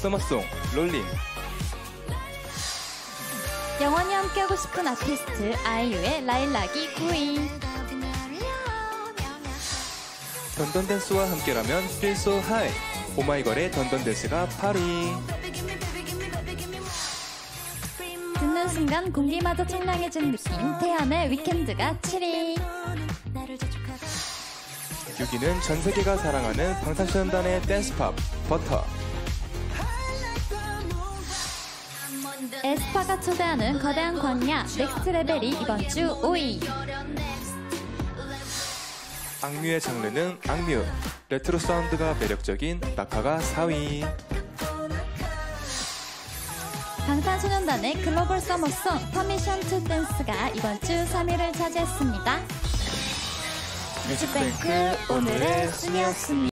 서머송 롤린 영원히 함께하고 싶은 아티스트 아이유의 라일락이 9위. 던던댄스와 함께라면 Feel So High. 오마이걸의 던던댄스가 8위 듣는 순간 공기마저 청량해진 느낌. 태연의 위켄드가 7위. 6위는 전 세계가 사랑하는 방탄소년단의 댄스팝 버터 에스파가 초대하는 거대한 광야 Next Level이 이번 주 5위. 악뮤의 장르는 악뮤 레트로 사운드가 매력적인 낙하가 4위 방탄소년단의 글로벌 summer song Permission to Dance가 이번 주 3위를 차지했습니다. 뮤직뱅크 오늘의 순위였습니다.